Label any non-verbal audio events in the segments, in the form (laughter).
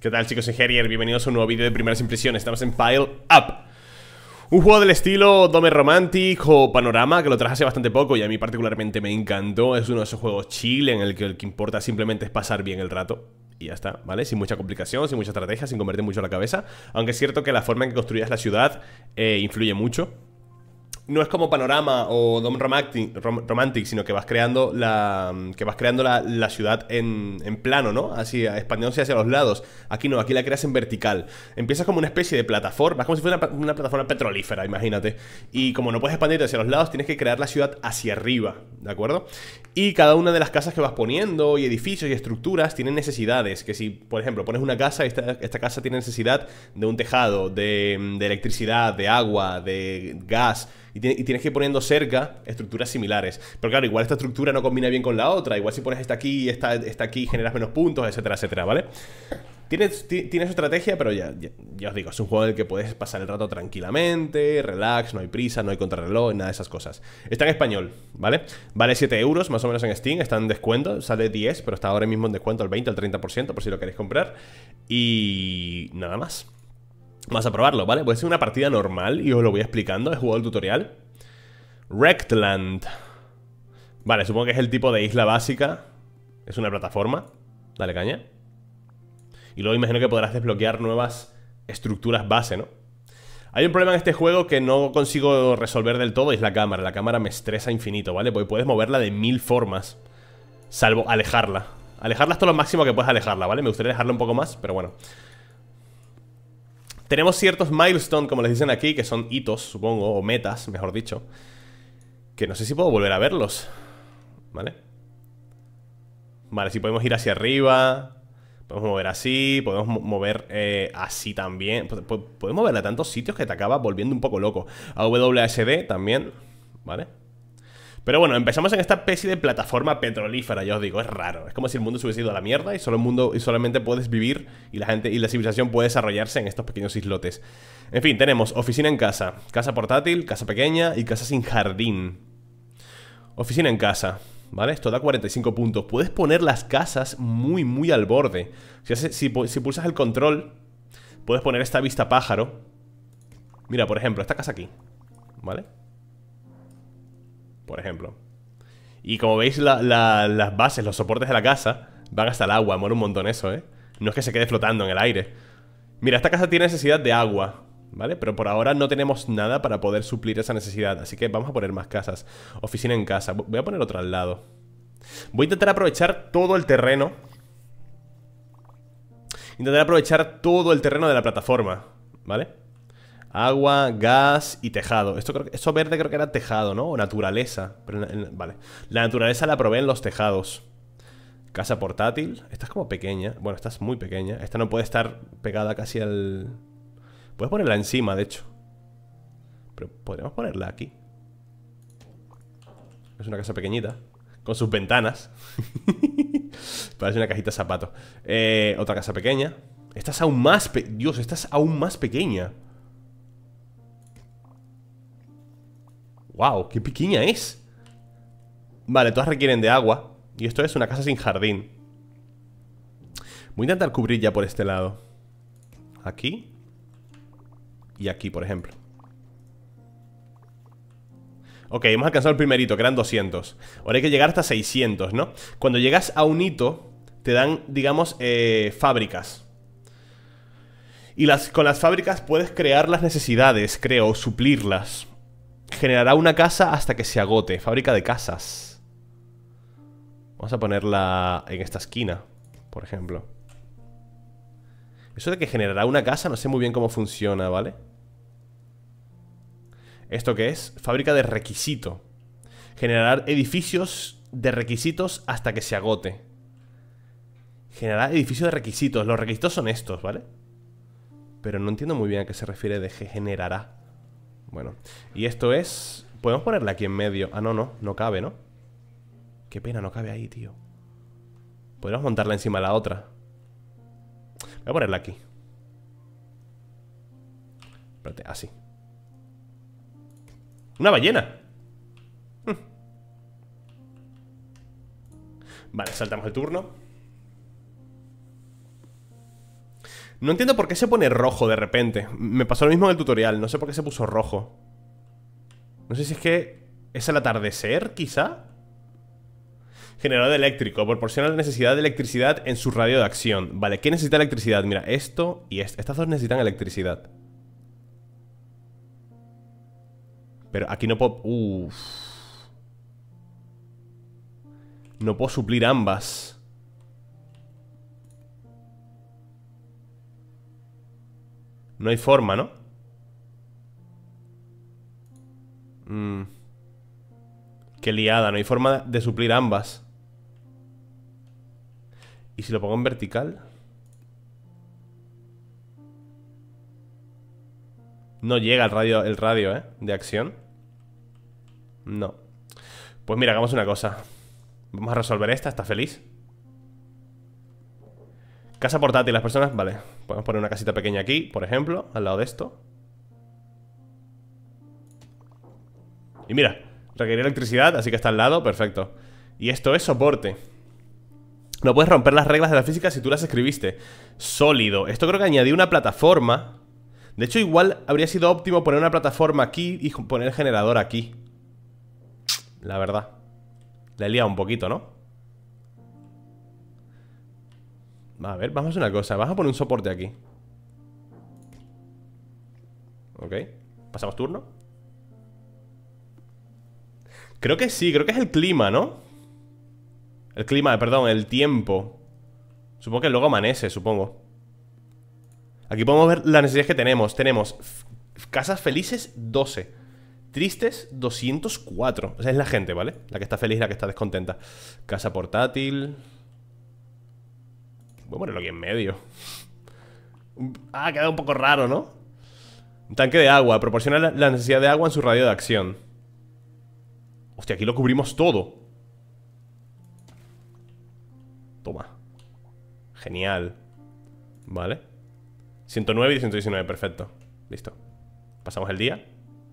¿Qué tal chicos? Soy Herier, bienvenidos a un nuevo vídeo de primeras impresiones. Estamos en Pile Up. Un juego del estilo Dome Romantic o Panorama Que lo traje hace bastante poco y a mí particularmente me encantó. Es uno de esos juegos chill en el que lo que importa simplemente es pasar bien el rato y ya está, ¿vale? Sin mucha complicación, sin mucha estrategia, sin convertir mucho la cabeza. Aunque es cierto que la forma en que construyas la ciudad eh, influye mucho no es como Panorama o Dom Romantic, sino que vas creando la que vas creando la, ciudad en, en, plano, ¿no? Así, expandiéndose hacia los lados. Aquí no, aquí la creas en vertical. Empiezas como una especie de plataforma, es como si fuera una, plataforma petrolífera, imagínate. Y como no puedes expandirte hacia los lados, tienes que crear la ciudad hacia arriba, ¿de acuerdo? Y cada una de las casas que vas poniendo, y edificios y estructuras, tienen necesidades. Que si, por ejemplo, pones una casa, esta, esta casa tiene necesidad de un tejado, de, de electricidad, de agua, de gas y, tienes que ir poniendo cerca estructuras similares. Pero claro, igual esta estructura no combina bien con la otra. Igual si pones esta aquí y esta, esta aquí generas menos puntos, etcétera, etcétera, ¿vale? Tiene, tiene su estrategia, pero ya, ya, os digo, es un juego en el que puedes pasar el rato tranquilamente, relax, no hay prisa, no hay contrarreloj, nada de esas cosas. Está en español, ¿vale? Vale 7 euros más o menos en Steam, está en descuento, sale 10, pero está ahora mismo en descuento al 20, al 30%, por si lo queréis comprar. Y nada más. Vamos a probarlo, ¿vale? Puede ser una partida normal y os lo voy explicando. He jugado el tutorial. Rectland. Vale, supongo que es el tipo de isla básica. Es una plataforma. Dale caña. Y luego imagino que podrás desbloquear nuevas estructuras base, ¿no? Hay un problema en este juego que no consigo resolver del todo es la cámara. La cámara me estresa infinito, ¿vale? Porque puedes moverla de mil formas. Salvo alejarla. Alejarla hasta lo máximo que puedes alejarla, ¿vale? Me gustaría dejarla un poco más, pero bueno. Tenemos ciertos milestones, como les dicen aquí, que son hitos, supongo, o metas, mejor dicho. Que no sé si puedo volver a verlos. ¿Vale? Vale, si podemos ir hacia arriba. Podemos mover así, podemos mover eh, así también. Podemos moverla a tantos sitios que te acaba volviendo un poco loco. A WASD también, ¿vale? Pero bueno, empezamos en esta especie de plataforma petrolífera, ya os digo, es raro. Es como si el mundo se hubiese ido a la mierda y solo el mundo y solamente puedes vivir y la gente y la civilización puede desarrollarse en estos pequeños islotes. En fin, tenemos oficina en casa, casa portátil, casa pequeña y casa sin jardín. Oficina en casa. ¿Vale? Esto da 45 puntos. Puedes poner las casas muy, muy al borde. Si, si pulsas el control, puedes poner esta vista pájaro. Mira, por ejemplo, esta casa aquí. ¿Vale? Por ejemplo. Y como veis, las bases, los soportes de la casa van hasta el agua. Mola un montón eso, ¿eh? No es que se quede flotando en el aire. Mira, esta casa tiene necesidad de agua, ¿vale? Pero por ahora no tenemos nada para poder suplir esa necesidad. Así que vamos a poner más casas. Oficina en casa. Voy a poner otra al lado. Voy a intentar aprovechar todo el terreno. Intentar aprovechar todo el terreno de la plataforma, ¿vale? Agua, gas y tejado. Esto, creo, verde creo que era tejado, ¿no? O naturaleza. vale. La naturaleza la probé en los tejados. Casa portátil. Esta es como pequeña. Bueno, esta es muy pequeña. Esta no puede estar pegada casi al... Puedes ponerla encima, de hecho. Pero podríamos ponerla aquí. Es una casa pequeñita. Con sus ventanas. (laughs) Parece una cajita de zapatos. Eh, otra casa pequeña. Esta es aún más... Dios, esta es aún más pequeña. ¡Wow! ¡Qué pequeña es! Vale, todas requieren de agua. Y esto es una casa sin jardín. Voy a intentar cubrir ya por este lado. Aquí. Y aquí, por ejemplo. Ok, hemos alcanzado el primer hito, que eran 200 Ahora hay que llegar hasta 600, ¿no? Cuando llegas a un hito Te dan, digamos, eh, fábricas. Y las, con las fábricas puedes crear las necesidades, creo, suplirlas Generará una casa hasta que se agote. Fábrica de casas. Vamos a ponerla en esta esquina, por ejemplo. Eso de que generará una casa, no sé muy bien cómo funciona, ¿vale? ¿Esto qué es? Fábrica de requisito. Generar edificios de requisitos hasta que se agote. Generar edificios de requisitos. Los requisitos son estos, ¿vale? Pero no entiendo muy bien a qué se refiere de que generará. Bueno, y esto es... Podemos ponerla aquí en medio Ah, no, no, no cabe, ¿no? Qué pena, no cabe ahí, tío Podríamos montarla encima de la otra Voy a ponerla aquí Espérate, así ¡Una ballena! Hm. Vale, saltamos el turno No entiendo por qué se pone rojo de repente. Me pasó lo mismo en el tutorial. No sé por qué se puso rojo. No sé si es que es el atardecer, quizá. Generador eléctrico. Proporciona la necesidad de electricidad en su radio de acción. Vale, ¿qué necesita electricidad? Mira, esto y esto. Estas dos necesitan electricidad. Pero aquí no puedo... Uf. No puedo suplir ambas. No hay forma, ¿no? Mm. Qué liada, no hay forma de suplir ambas. ¿Y si lo pongo en vertical? No llega el radio, el radio, ¿eh? De acción. No. Pues mira, hagamos una cosa. Vamos a resolver esta, ¿está feliz? Casa portátil, las personas... Vale, podemos poner una casita pequeña aquí, por ejemplo, al lado de esto. Y mira, requiere electricidad, así que está al lado, perfecto. Y esto es soporte. No puedes romper las reglas de la física si tú las escribiste. Sólido. Esto creo que añadí una plataforma. De hecho, igual habría sido óptimo poner una plataforma aquí y poner el generador aquí. La verdad. La he liado un poquito, ¿no? A ver, vamos a hacer una cosa. Vamos a poner un soporte aquí. Ok. Pasamos turno. Creo que sí, creo que es el clima, ¿no? El clima, perdón, el tiempo Supongo que luego amanece, supongo Aquí podemos ver las necesidades que tenemos Tenemos casas felices 12 Tristes 204 O sea, es la gente, ¿vale? La que está feliz la que está descontenta Casa portátil Voy a ponerlo aquí en medio. Ah, ha quedado un poco raro, ¿no? Un tanque de agua Proporciona la necesidad de agua en su radio de acción. Hostia, aquí lo cubrimos todo. Toma. Genial. Vale. 109 y 119, perfecto. Listo. Pasamos el día.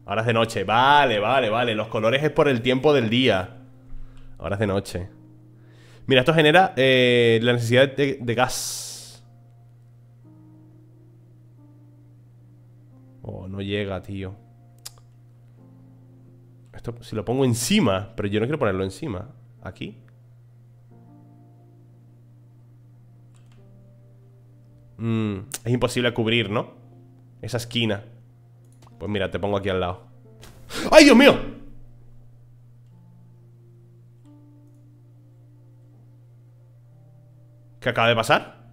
Ahora es de noche. Vale, vale, vale. Los colores es por el tiempo del día. Ahora es de noche Mira, esto genera eh, la necesidad de, gas. Oh, no llega, tío. Esto si lo pongo encima Pero yo no quiero ponerlo encima. Aquí. Mm, es imposible cubrir, ¿no? Esa esquina. Pues mira, te pongo aquí al lado. ¡Ay, Dios mío! ¿Qué acaba de pasar?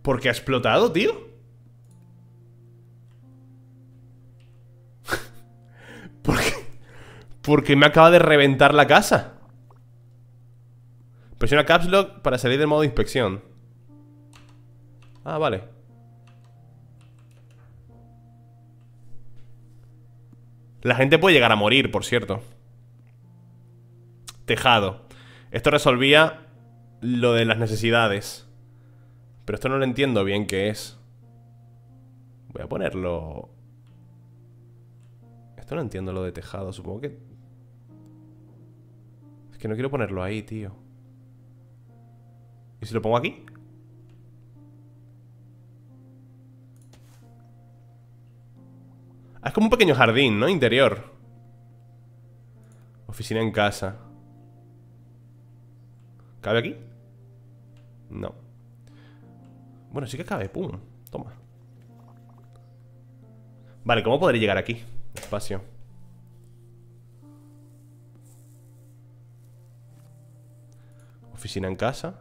¿Por qué ha explotado, tío? (laughs) ¿Por qué? Porque me acaba de reventar la casa Presiona Caps Lock para salir del modo de inspección. Ah, vale. La gente puede llegar a morir, por cierto. Tejado. Esto resolvía lo de las necesidades. Pero esto no lo entiendo bien qué es. Voy a ponerlo... Esto no entiendo lo de tejado, supongo que... Es que no quiero ponerlo ahí, tío. ¿Y si lo pongo aquí? Ah, es como un pequeño jardín, ¿no? Interior Oficina en casa ¿Cabe aquí? No. Bueno, sí que cabe, pum Toma. Vale, ¿cómo podré llegar aquí? Espacio. Oficina en casa.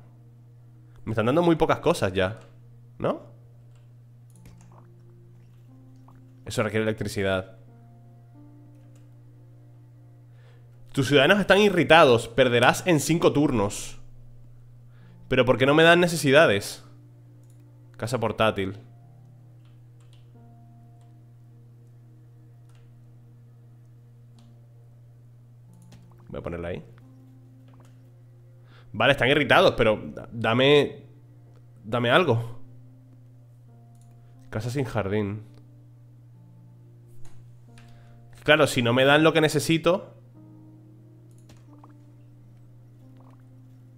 Me están dando muy pocas cosas ya ¿No? Eso requiere electricidad. Tus ciudadanos están irritados. Perderás en cinco turnos ¿Pero por qué no me dan necesidades? Casa portátil Voy a ponerla ahí Vale, están irritados, pero dame... Dame algo. Casa sin jardín. Claro, si no me dan lo que necesito...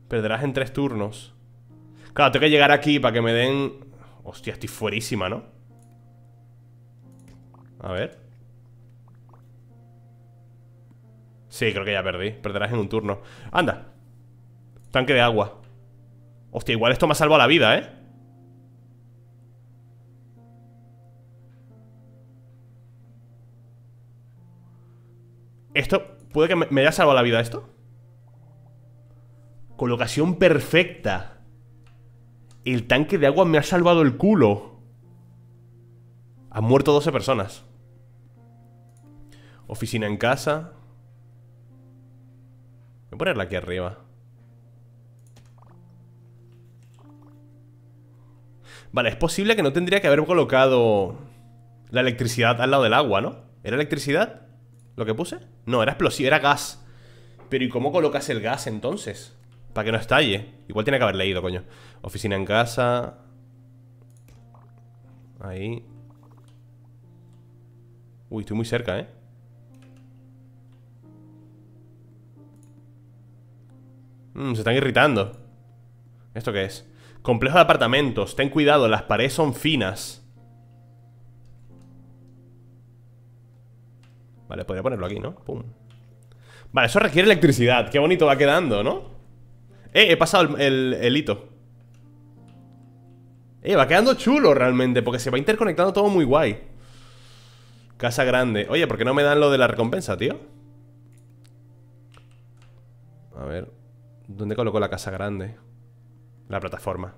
Perderás en tres turnos. Claro, tengo que llegar aquí para que me den... Hostia, estoy fuerísima, ¿no? A ver Sí, creo que ya perdí Perderás en un turno Anda Tanque de agua Hostia, igual esto me ha salvado la vida, ¿eh? Esto... ¿Puede que me, haya salvado la vida esto? Colocación perfecta El tanque de agua me ha salvado el culo Han muerto 12 personas Oficina en casa Voy a ponerla aquí arriba Vale, es posible que no tendría que haber colocado la electricidad al lado del agua, ¿no? ¿Era electricidad lo que puse? No, era explosivo, era gas Pero ¿y cómo colocas el gas entonces? Para que no estalle Igual tiene que haber leído, coño Oficina en casa Ahí Uy, estoy muy cerca, ¿eh? Mmm, se están irritando ¿Esto qué es? Complejo de apartamentos. Ten cuidado, las paredes son finas. Vale, podría ponerlo aquí, ¿no? Pum. Vale, eso requiere electricidad. Qué bonito va quedando, ¿no? Eh, he pasado el, hito. Eh, va quedando chulo realmente Porque se va interconectando todo muy guay Casa grande Oye, ¿por qué no me dan lo de la recompensa, tío? A ver ¿Dónde coloco la casa grande? La plataforma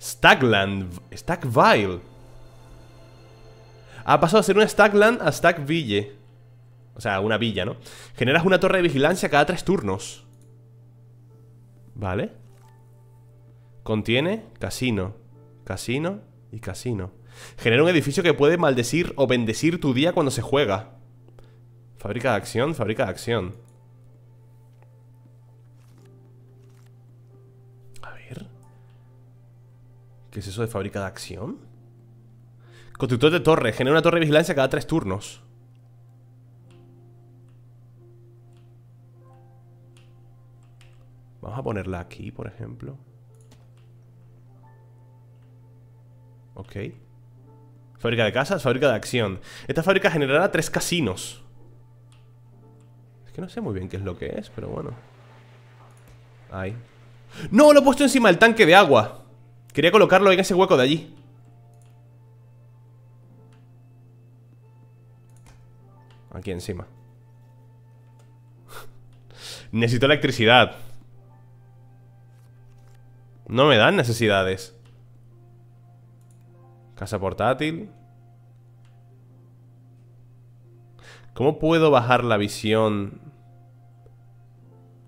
Stackland Stackville Ha pasado a ser una Stackland a Stackville O sea, una villa, ¿no? Generas una torre de vigilancia cada tres turnos Vale Contiene casino Casino y casino Genera un edificio que puede maldecir o bendecir tu día cuando se juega Fábrica de acción, fábrica de acción ¿Qué es eso de fábrica de acción? Constructor de torre. Genera una torre de vigilancia cada tres turnos. Vamos a ponerla aquí, por ejemplo. Ok. Fábrica de casas, fábrica de acción. Esta fábrica generará tres casinos. Es que no sé muy bien qué es lo que es, pero bueno. Ahí. ¡No! Lo he puesto encima del tanque de agua. Quería colocarlo en ese hueco de allí Aquí encima (laughs) Necesito electricidad No me dan necesidades. Casa portátil. ¿Cómo puedo bajar la visión?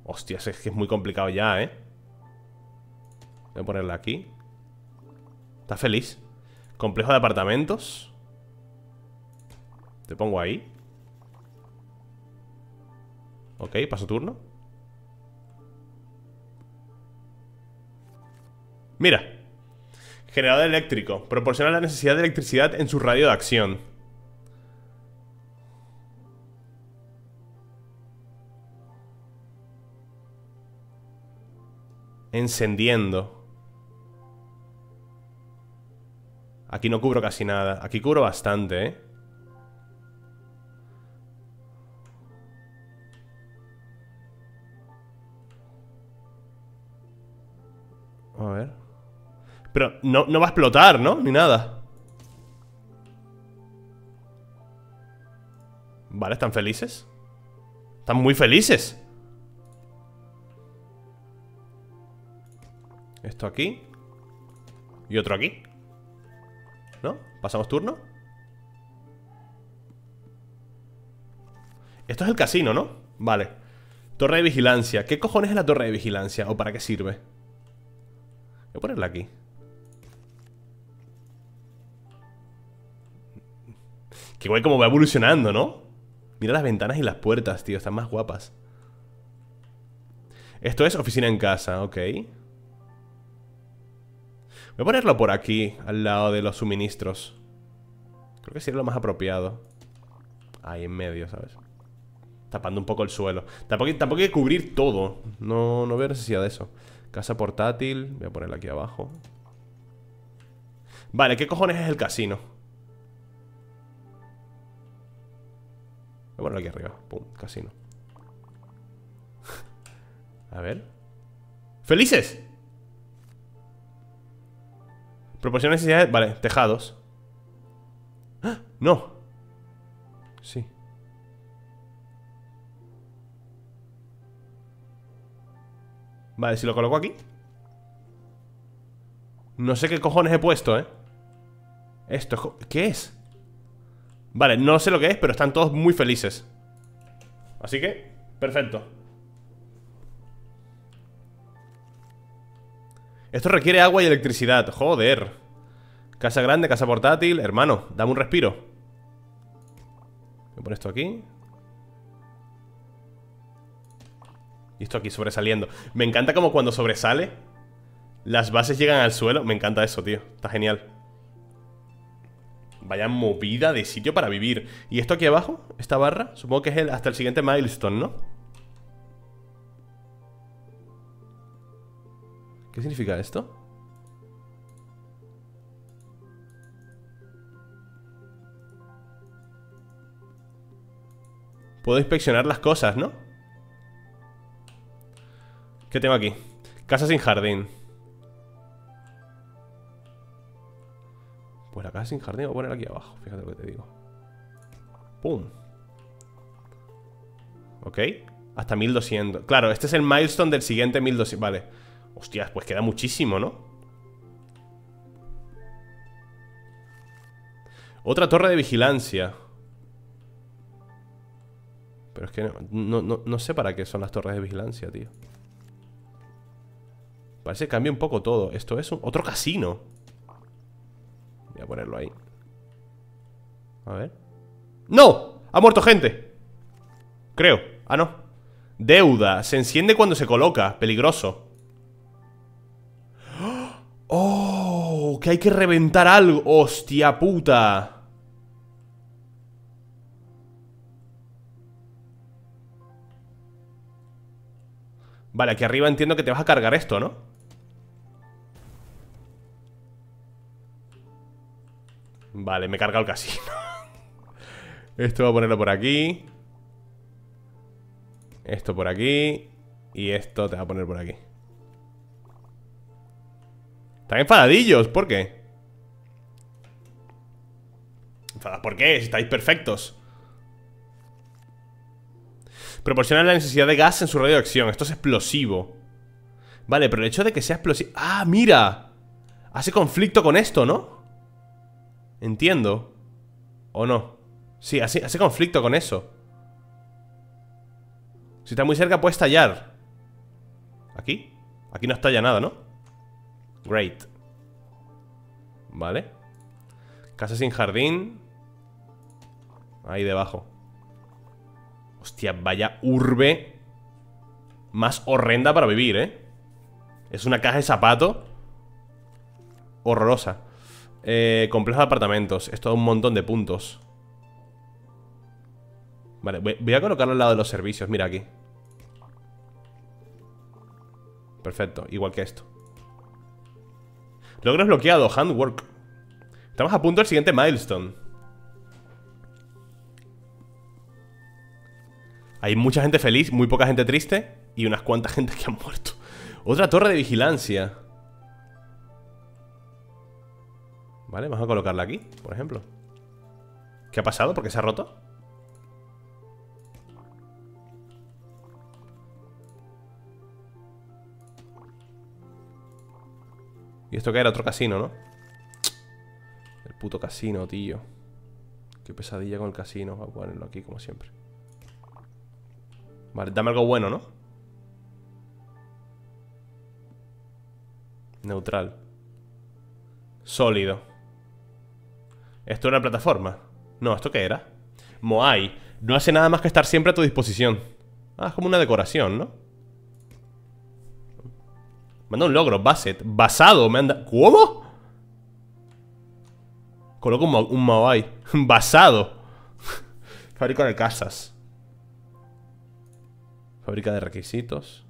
Hostias, es que es muy complicado ya, ¿eh? Voy a ponerla aquí. Está feliz Complejo de apartamentos Te pongo ahí. Ok, paso turno Mira Generador eléctrico Proporciona la necesidad de electricidad en su radio de acción Encendiendo Aquí no cubro casi nada Aquí cubro bastante, ¿eh? Pero no, no va a explotar, ¿no? Ni nada Vale, ¿están felices? Están muy felices Esto aquí Y otro aquí ¿No? ¿Pasamos turno? Esto es el casino, ¿no? Vale Torre de vigilancia ¿Qué cojones es la torre de vigilancia? ¿O para qué sirve? Voy a ponerla aquí Qué guay como va evolucionando, ¿no? Mira las ventanas y las puertas, tío Están más guapas Esto es oficina en casa, ok Voy a ponerlo por aquí, al lado de los suministros. Creo que sería lo más apropiado. Ahí en medio, ¿sabes? Tapando un poco el suelo. Tampoco, tampoco hay que cubrir todo. No, no veo necesidad de eso. Casa portátil. Voy a ponerla aquí abajo. Vale, ¿qué cojones es el casino? Voy a ponerlo aquí arriba. Pum, casino. a ver. ¡Felices! Proporciona necesidades... Vale, tejados. ¡Ah! ¡No! Sí. Vale, si lo coloco aquí No sé qué cojones he puesto, ¿eh? Esto, ¿qué es? Vale, no sé lo que es, pero están todos muy felices. Así que, perfecto. Esto requiere agua y electricidad. Joder. Casa grande, casa portátil. Hermano, dame un respiro. Voy a poner esto aquí. Y esto aquí sobresaliendo. Me encanta como cuando sobresale Las bases llegan al suelo. Me encanta eso, tío. Está genial Vaya movida de sitio para vivir ¿Y esto aquí abajo? ¿Esta barra? Supongo que es el, hasta el siguiente milestone, ¿no? ¿Qué significa esto? Puedo inspeccionar las cosas, ¿no? ¿Qué tengo aquí? Casa sin jardín Pues la casa sin jardín voy a poner aquí abajo Fíjate lo que te digo. Pum. Ok Hasta 1200 Claro, este es el milestone del siguiente 1200 Vale. Hostias, pues queda muchísimo, ¿no? Otra torre de vigilancia. Pero es que no, no, no sé para qué son las torres de vigilancia, tío. Parece que cambia un poco todo. Esto es otro casino Voy a ponerlo ahí A ver ¡No! ¡Ha muerto gente! Creo Ah, no Deuda Se enciende cuando se coloca Peligroso ¡Oh! Que hay que reventar algo ¡Hostia puta! Vale, aquí arriba entiendo que te vas a cargar esto, ¿no? Vale, me he cargado el casino (laughs) Esto voy a ponerlo por aquí Esto por aquí Y esto te va a poner por aquí Están enfadadillos, ¿por qué? ¿Por qué? Si estáis perfectos Proporciona la necesidad de gas en su radio de acción Esto es explosivo Vale, pero el hecho de que sea explosivo... ¡Ah, mira! Hace conflicto con esto, ¿no? Entiendo. ¿O no? Sí, hace, hace conflicto con eso. Si está muy cerca puede estallar. ¿Aquí? Aquí no estalla nada, ¿no? Great. Vale. Casa sin jardín. Ahí debajo. Hostia, vaya urbe más horrenda para vivir, ¿eh? Es una caja de zapato horrorosa. Eh, complejo de apartamentos. Esto da un montón de puntos. Vale, voy, a colocarlo al lado de los servicios. Mira aquí. Perfecto, igual que esto. Logro bloqueado, handwork. Estamos a punto del siguiente milestone. Hay mucha gente feliz, muy poca gente triste y unas cuantas (laughs) gente que han muerto. Otra torre de vigilancia. Vale, vamos a colocarla aquí, por ejemplo ¿Qué ha pasado? ¿Por qué se ha roto? Y esto que era otro casino, ¿no? El puto casino, tío Qué pesadilla con el casino Voy a ponerlo aquí como siempre Vale, dame algo bueno, ¿no? Neutral Sólido ¿Esto era una plataforma? No, ¿esto qué era? Moai No hace nada más que estar siempre a tu disposición Ah, es como una decoración, ¿no? Manda un logro, Basset Basado, me anda... ¿Cómo? Coloco un, Moai (laughs) Basado (laughs) Fábrica de casas Fábrica de requisitos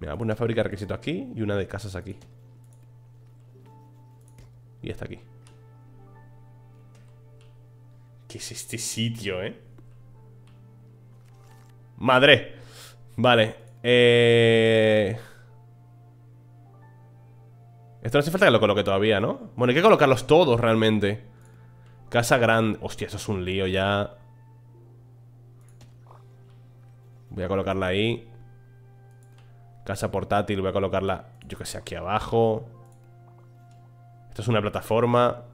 Mira, una fábrica de requisitos aquí y una de casas aquí. Y esta aquí. ¿Qué es este sitio, eh? Madre. Vale. Eh... Esto no hace falta que lo coloque todavía, ¿no? Bueno, hay que colocarlos todos realmente. Casa grande. Hostia, eso es un lío ya. Voy a colocarla ahí. Casa portátil, voy a colocarla, yo que sé, aquí abajo. Esto es una plataforma.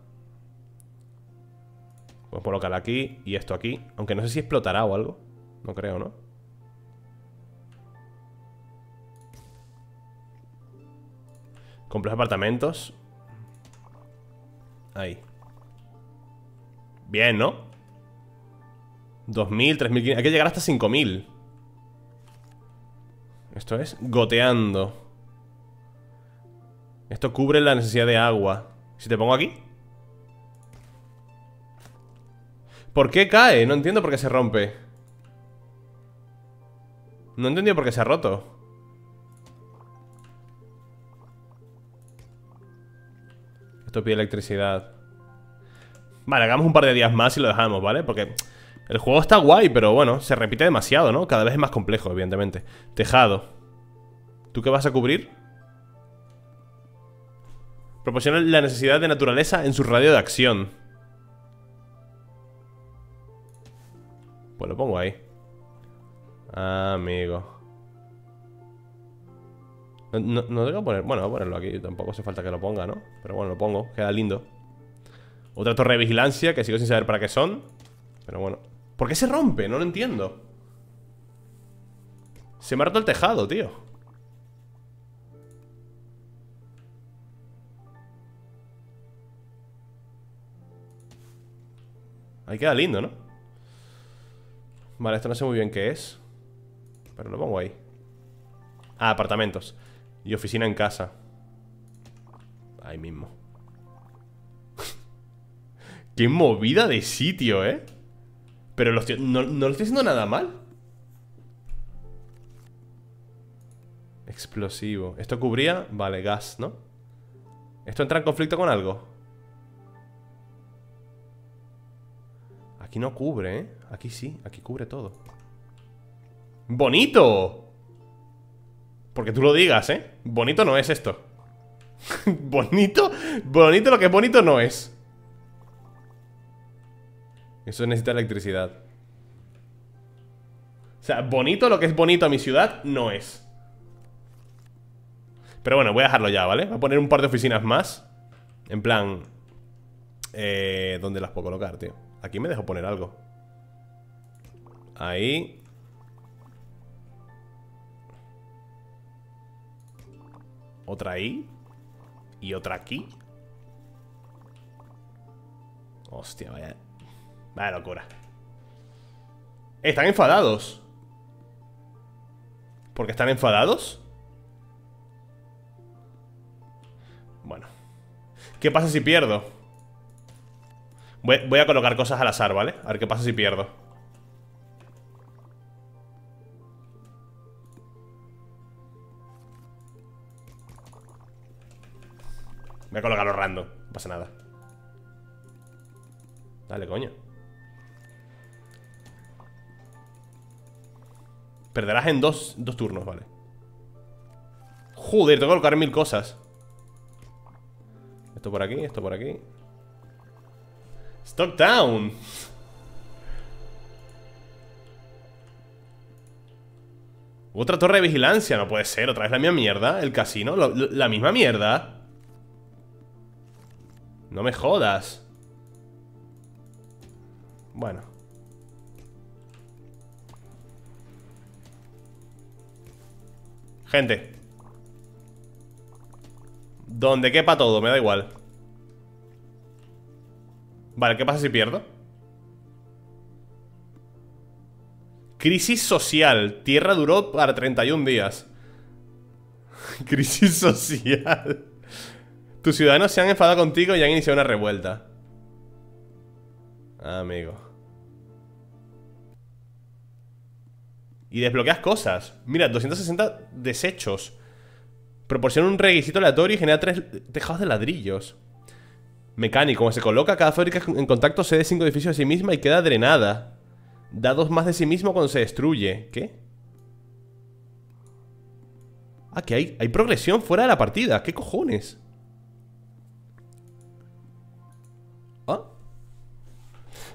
Voy a colocarla aquí y esto aquí. Aunque no sé si explotará o algo. No creo, ¿no? Complejo apartamentos. Ahí. Bien, ¿no? 2.000, 3.500... Hay que llegar hasta 5.000 Esto es goteando Esto cubre la necesidad de agua Si te pongo aquí ¿Por qué cae? No entiendo por qué se rompe No entiendo por qué se ha roto Esto pide electricidad Vale, hagamos un par de días más y lo dejamos, ¿vale? Porque el juego está guay, pero bueno, se repite demasiado, ¿no? Cada vez es más complejo, evidentemente Tejado ¿Tú qué vas a cubrir? Proporciona la necesidad de naturaleza en su radio de acción Pues lo pongo ahí Amigo no, no, no tengo que poner... Bueno, voy a ponerlo aquí Tampoco hace falta que lo ponga, ¿no? Pero bueno, lo pongo, queda lindo otra torre de vigilancia que sigo sin saber para qué son. Pero bueno. ¿Por qué se rompe? No lo entiendo. Se me ha roto el tejado, tío. Ahí queda lindo, ¿no? Vale, esto no sé muy bien qué es Pero lo pongo ahí Ah, apartamentos Y oficina en casa Ahí mismo (laughs) Qué movida de sitio, ¿eh? Pero no, no lo estoy haciendo nada mal Explosivo Esto cubría... Vale, gas, ¿no? ¿Esto entra en conflicto con algo? Aquí no cubre, ¿eh? Aquí sí, aquí cubre todo ¡Bonito! Porque tú lo digas, ¿eh? Bonito no es esto (laughs) Bonito Bonito lo que es bonito no es eso necesita electricidad. O sea, bonito lo que es bonito a mi ciudad no es. Pero bueno, voy a dejarlo ya, ¿vale? Voy a poner un par de oficinas más. En plan... Eh, ¿Dónde las puedo colocar, tío? Aquí me dejo poner algo. Ahí. Otra ahí. Y otra aquí. Hostia, vaya Vaya locura. Están enfadados. ¿Por qué están enfadados? Bueno. ¿Qué pasa si pierdo? Voy, a colocar cosas al azar, ¿vale? A ver qué pasa si pierdo. Voy a colocarlo random. No pasa nada. Dale, coño. Perderás en dos, dos turnos, vale Joder, tengo que colocar mil cosas Esto por aquí, esto por aquí Stocktown Otra torre de vigilancia, no puede ser Otra vez la misma mierda, el casino La misma mierda. No me jodas. Bueno. Gente. Donde quepa todo, me da igual Vale, ¿qué pasa si pierdo? Crisis social Tierra duró para 31 días (laughs) Crisis social Tus ciudadanos se han enfadado contigo y han iniciado una revuelta Amigo Y desbloqueas cosas. Mira, 260 desechos. Proporciona un requisito aleatorio y genera tres tejados de ladrillos. Mecánico, como se coloca, cada fábrica en contacto cede cinco edificios de sí misma y queda drenada. Da dos más de sí mismo cuando se destruye. ¿Qué? Ah, que hay, hay progresión fuera de la partida. ¿Qué cojones? ¿Ah?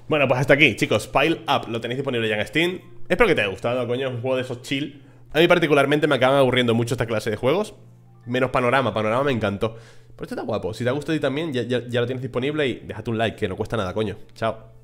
Bueno, pues hasta aquí, chicos. Pile Up lo tenéis disponible ya en Steam. Espero que te haya gustado, coño. Es un juego de esos chill. A mí particularmente me acaban aburriendo mucho esta clase de juegos. Menos panorama, panorama me encantó. Pero este está guapo. Si te ha gustado a ti también, ya, ya lo tienes disponible y déjate un like, que no cuesta nada, coño. Chao.